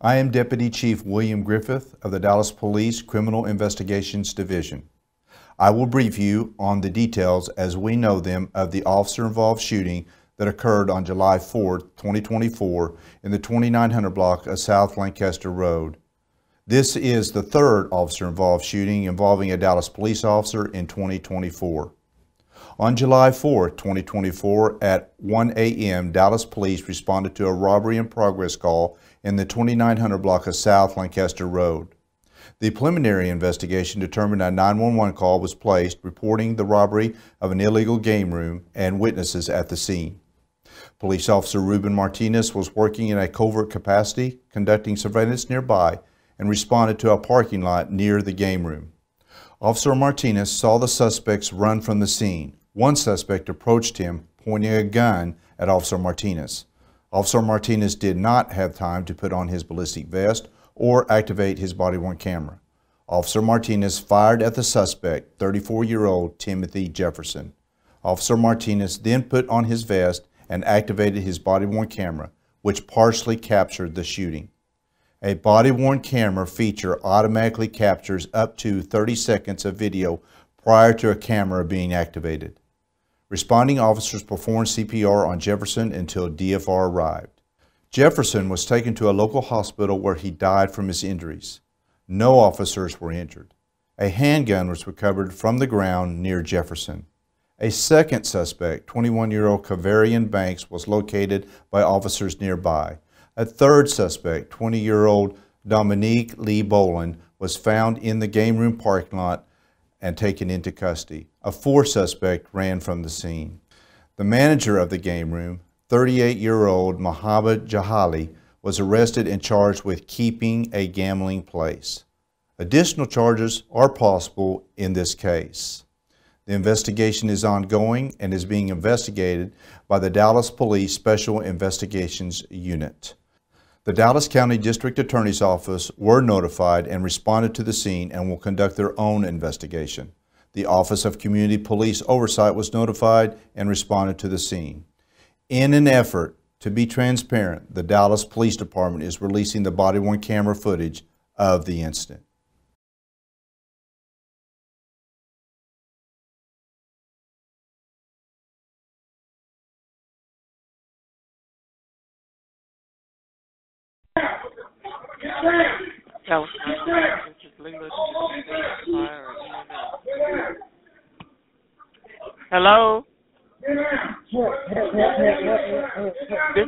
I am Deputy Chief William Griffith of the Dallas Police Criminal Investigations Division. I will brief you on the details as we know them of the officer-involved shooting that occurred on July 4, 2024 in the 2900 block of South Lancaster Road. This is the third officer-involved shooting involving a Dallas police officer in 2024. On July 4, 2024, at 1 a.m., Dallas police responded to a robbery in progress call in the 2900 block of South Lancaster Road. The preliminary investigation determined a 911 call was placed reporting the robbery of an illegal game room and witnesses at the scene. Police Officer Ruben Martinez was working in a covert capacity, conducting surveillance nearby, and responded to a parking lot near the game room. Officer Martinez saw the suspects run from the scene. One suspect approached him, pointing a gun at Officer Martinez. Officer Martinez did not have time to put on his ballistic vest or activate his body-worn camera. Officer Martinez fired at the suspect, 34-year-old Timothy Jefferson. Officer Martinez then put on his vest and activated his body-worn camera, which partially captured the shooting. A body-worn camera feature automatically captures up to 30 seconds of video prior to a camera being activated. Responding officers performed CPR on Jefferson until DFR arrived. Jefferson was taken to a local hospital where he died from his injuries. No officers were injured. A handgun was recovered from the ground near Jefferson. A second suspect, 21-year-old Kavarian Banks, was located by officers nearby. A third suspect, 20-year-old Dominique Lee Boland, was found in the game room parking lot and taken into custody. A fourth suspect ran from the scene. The manager of the game room, 38-year-old Mohammed Jahali, was arrested and charged with keeping a gambling place. Additional charges are possible in this case. The investigation is ongoing and is being investigated by the Dallas Police Special Investigations Unit. The Dallas County District Attorney's Office were notified and responded to the scene and will conduct their own investigation. The Office of Community Police Oversight was notified and responded to the scene. In an effort to be transparent, the Dallas Police Department is releasing the body-worn camera footage of the incident. Legal Hello? This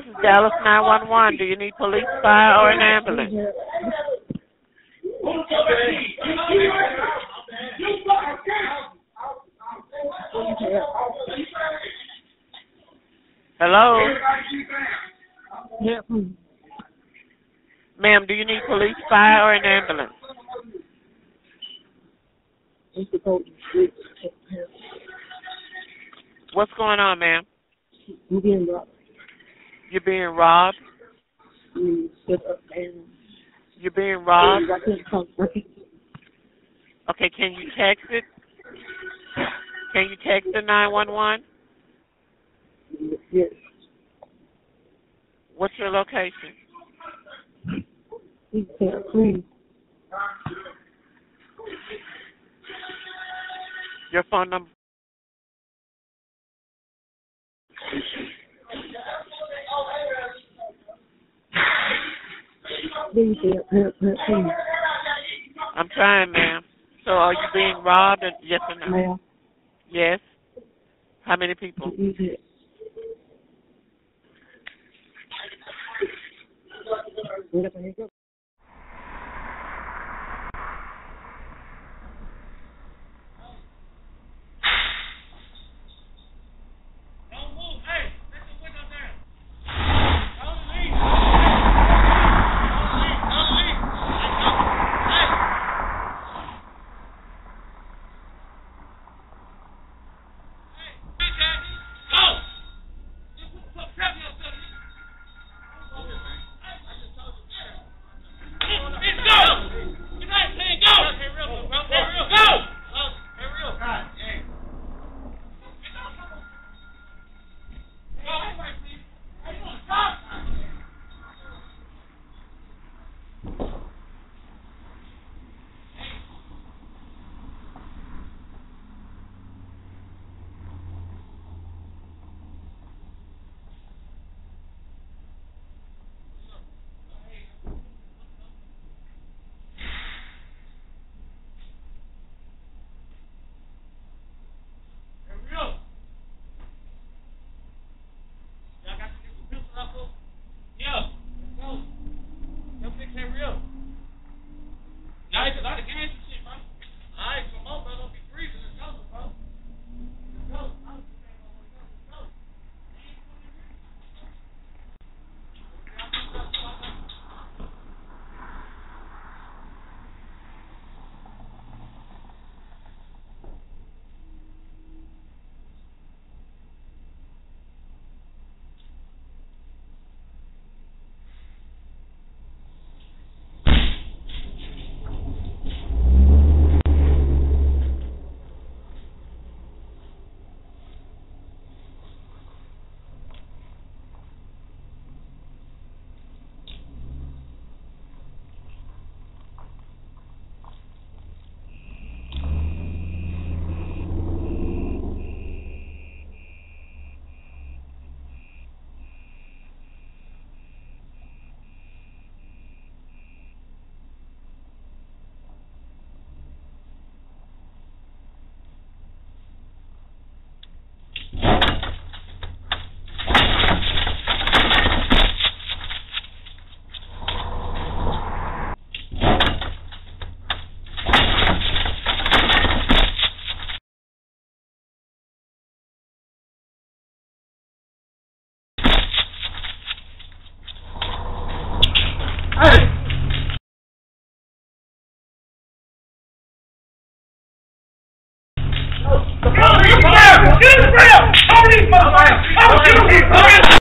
is Dallas 911. Do you need police, fire, or an ambulance? Hello? Ma'am, do you need police, fire, or an ambulance? What's going on, ma'am? I'm being robbed. You're being robbed? Mm, sit up and You're being robbed? I can't come right. Okay, can you text it? Can you text the 911? Yes. What's your location? Can't please. Your phone number? Please, help, help, please. I'm trying, ma'am. So are you being robbed? Or yes or no? Ma'am, Yes. How many people? Get in the ground! Throw these motherfuckers! I'll these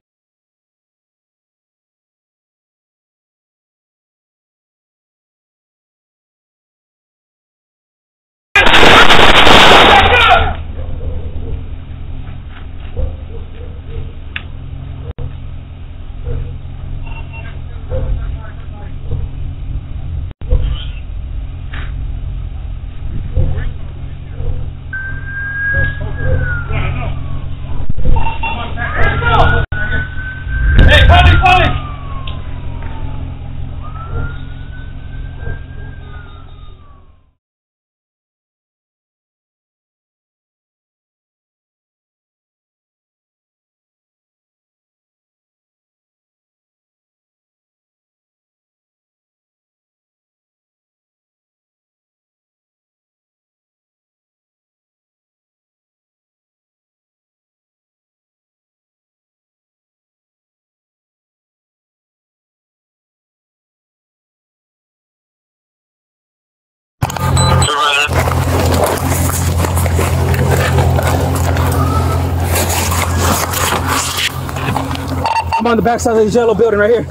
please help. Whatever he goes. I'm on the backside of this yellow building right here.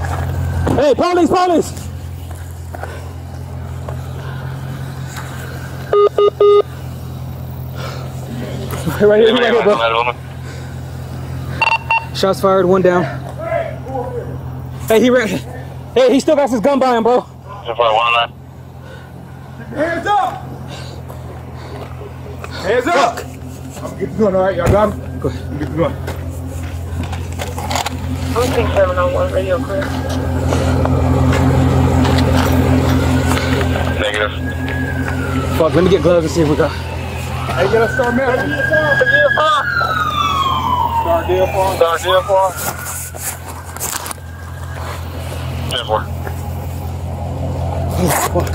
Hey, police, police! Right here, right here, bro. Shots fired, one down. Hey, he ran. Hey, he still got his gun by him, bro. Hands up! Hands up! I'm getting going, all right? Y'all got him? Go ahead. I'm getting going. I'm saying 701 radio clear. Negative. Fuck, let me get gloves and see if we got. Hey, get us start medical. Start DFR him. Start DFR Ten four. Oh, fuck.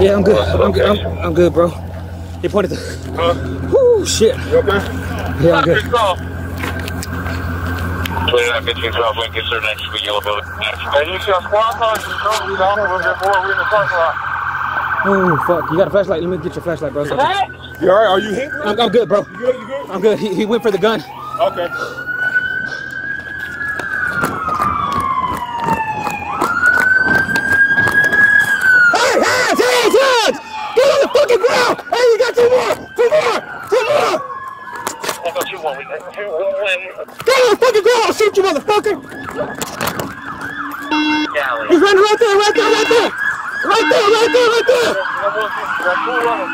Yeah, I'm good. I'm good. I'm, I'm good, bro. He pointed the. Huh? Whoo, shit. You okay? Yeah, I'm good. Good call. Twenty nine fifteen South Lincoln, sir, next to the yellow building. Hey, you see a squad car? You know, we don't know before we're in the parking lot. Oh, fuck. You got a flashlight? Let me get your flashlight, bro. You all right? Are you hit? I'm, I'm good, bro. You good? You good? I'm good. He, he went for the gun. Okay. Hey, hands, hands, hands! Get on the fucking ground! Hey, you got two more! Two more! One. We got on fucking ground! I'll shoot you, motherfucker! Galley. He's running right there, right there, right there! Right there, right there, right there! Got two of them.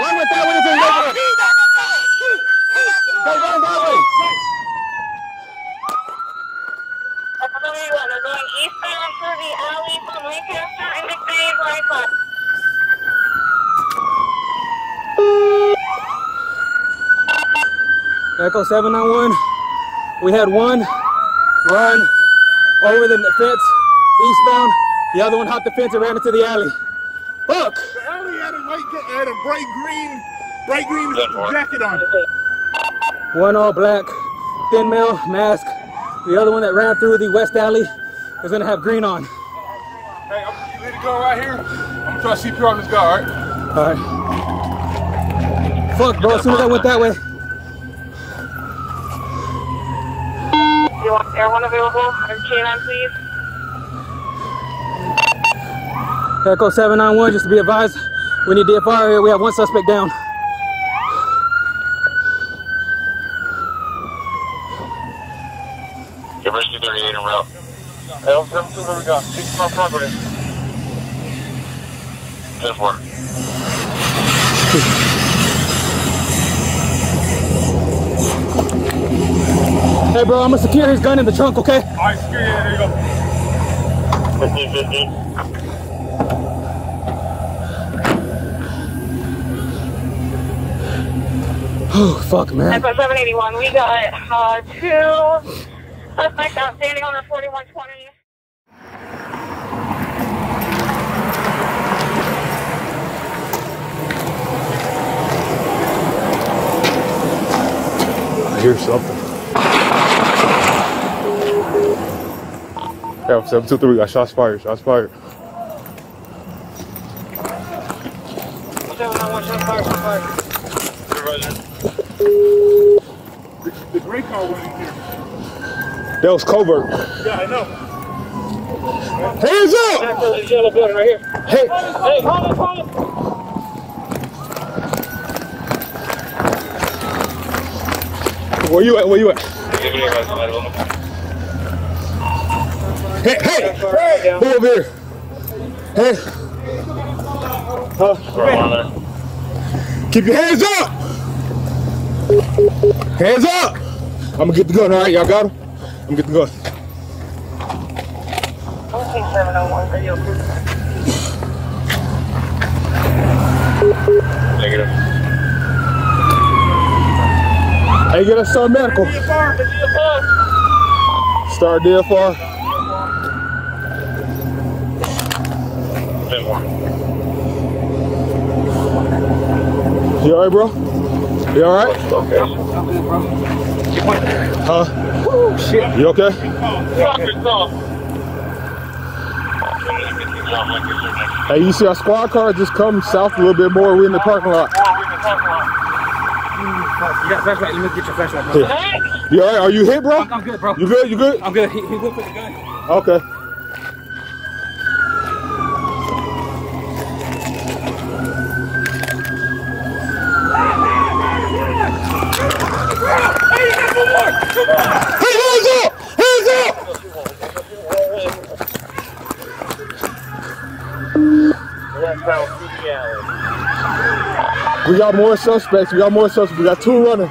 Run with that one until you go for it. Go run that way. Everyone are going eastbound through the alley from Lancaster and McDade Rifle. Echo 791. We had one run over the fence eastbound. The other one hopped the fence and ran into the alley. Fuck! The alley had a, light, had a bright green, bright green jacket on. One all black, thin male, mask. The other one that ran through the west alley is gonna have green on. Hey, I'm, you let it go right here. I'm gonna try CPR on this guy, all right? Alright. Fuck, bro. As soon as I went that way. You want air one available? Or K9, please? Echo 791, just to be advised, we need DFR here. We have one suspect down. Emergency 38 en route. L seven two, where we got? Six more property. Ten four. Hey, bro, I'm gonna secure his gun in the trunk, okay? All right, secure, yeah, there you go. Fifteen fifteen. Oh, fuck, man. Echo 781, we got uh, two suspects outstanding on the 4120. I hear something. Yeah, 723, got shots fired, shots fired. 701, shot fired, shot fired. The, the gray car went in here. That was covert. Yeah, I know. Hands up! Back this yellow building right here. Hey, Hey, hold it, hold it. where you at? Where you at? Know. Hey, hey! Who over here? Hey, there. keep your hands up! Hands up! I'm gonna get the gun, alright? Y'all got him? I'm gonna get the gun. 701, radio clear. Negative. Hey, get us start medical. Start DFR. You alright, bro? You all right? Okay. Huh? Shit. You okay? Hey, you see our squad car just come south a little bit more. We're in the parking lot. You got a flashlight. Let me get your flashlight, bro. Yeah. You all right? Are you hit, bro? I'm, I'm good, bro. You good? You good? I'm good. He, he whipped the gun. Okay. We got more suspects. We got more suspects. We got two running.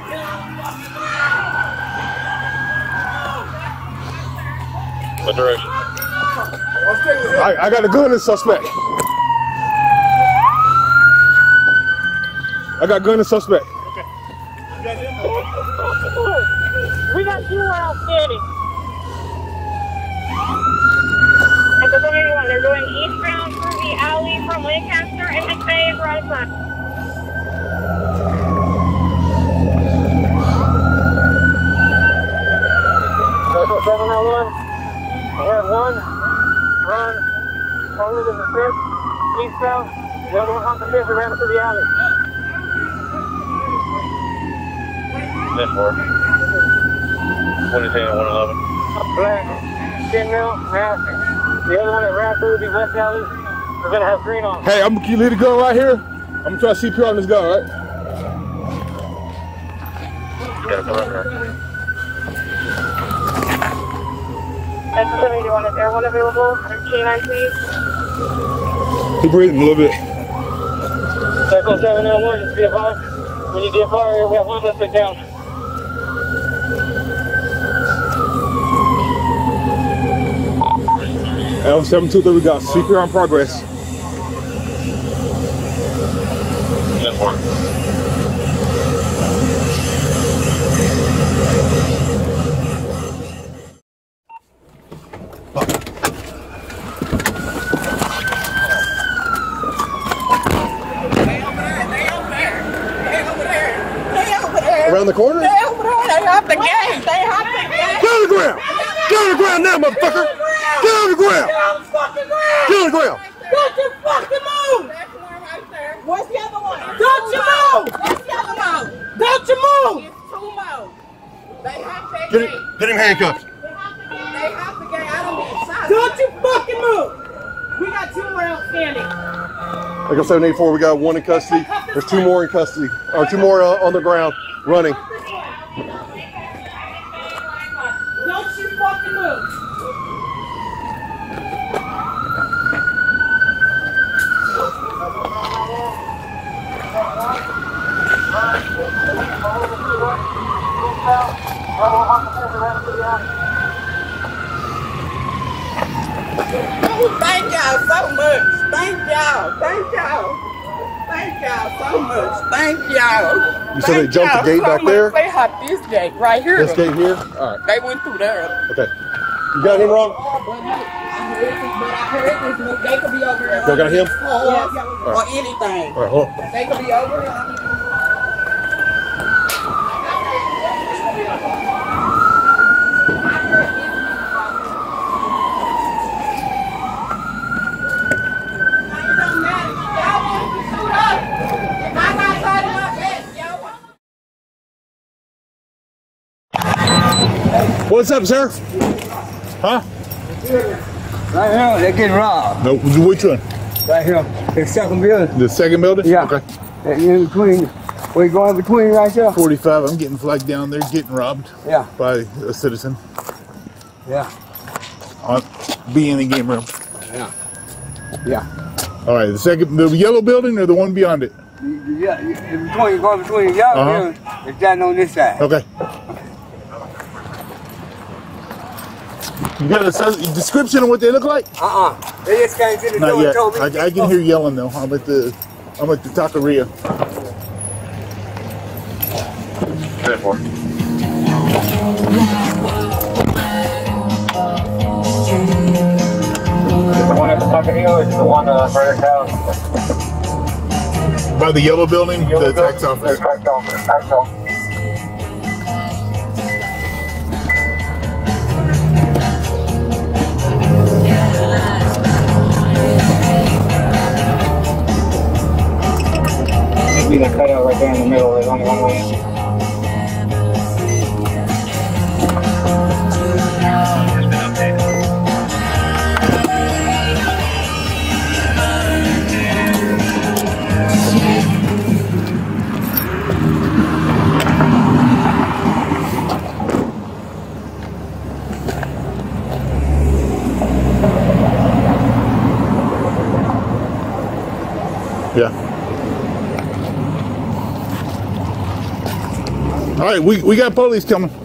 What direction? I, I got a gun and suspect. I got gun and suspect. We got two more outstanding. At the 31, they're going eastbound through the alley from Lancaster and McVeigh right side. 701. We have one run over to the fence, eastbound. The other one on the fence and ran into the alley. Ten four. What is it? One eleven. black, 10 mil, mask. The other one that ran through the west alley, we're gonna have green on. Hey, I'm you leave the gun right here. I'm gonna try to CPR on this gun, right? Gotta come up here. That's the 71. Is everyone available? K9, please. He breathing a little bit. Circle 701, just be advised. When you get fire, we have one suspect down. L723, we got CPR in progress. Ten four. Around the corner? They over there. They have the game. They have the game. Get on the ground! Get on the ground now, motherfucker! Get on the ground! Get on the fucking ground. Get on the ground! Don't you fucking move. That's one right there. What's the other one? Don't you move. What's the other one? Don't you move. It's two more. They have their Get, game. him, get him handcuffed. They have the game. They have the game. I don't need shots. Don't you fucking move. We got two more outstanding. Like I said, 784, we got one in custody. There's two more in custody, or two more uh, on the ground running. Don't you fucking move. Oh, thank y'all so much. Thank y'all. Thank y'all. Thank y'all so much. Thank y'all. You said they jumped the y'all gate so back much. there? They hopped this gate right here. This gate here? All right, They went through there. okay. You got him wrong? Oh, but I heard this, but I heard this. They could be over there. Y'all got him? Yes, or anything. All right, hold on. They could be over here. What's up, sir? Huh? Right here, they're getting robbed. No, which one? Right here, the second building. The second building? Yeah. Okay. And in between, we go in between right there. 45, I'm getting flagged down there, getting robbed Yeah, by a citizen yeah, on being in the game room. yeah, yeah. All right, the second, the yellow building or the one beyond it? Yeah, in between, go between the yellow Uh-huh. building, it's down on this side. Okay. You got a description of what they look like? Uh-uh. They just came to the Not door yet. and told me. I, I can hear yelling though. I'm at the, I'm at the taqueria. Ten four. The one at the top hill is the one uh, right down. By the yellow building, the tax office. Tax office. Be right, we, we got police coming.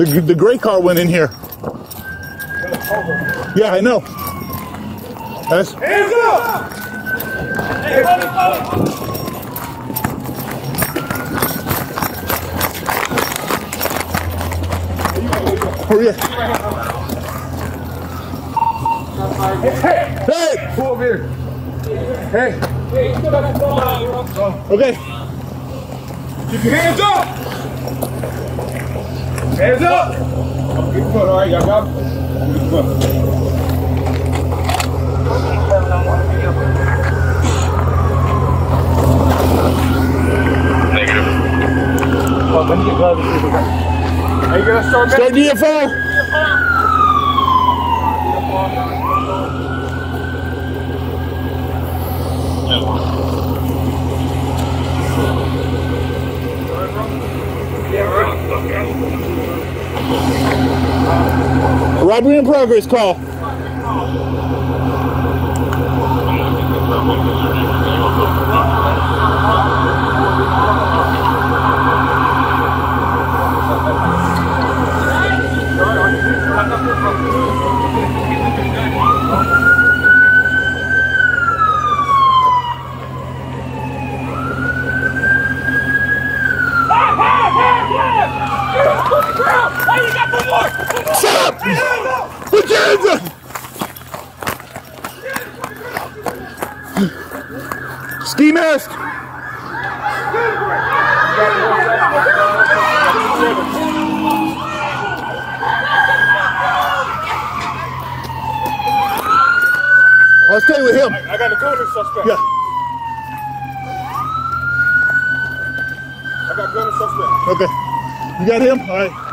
The, the gray car went in here. Yeah, I know. That's, Hands up! Hey, it, hold it. oh yeah. Hey! Pull up here. Hey. Okay. Keep your hands up! Hands up! Good foot, all right, y'all got? Good foot. Negative. Gloves. Are you gonna start Start DFR. Robbery in progress call. I'll stay with him. I got a gunner suspect. Yeah. I got gunner suspect. Okay. You got him? All right.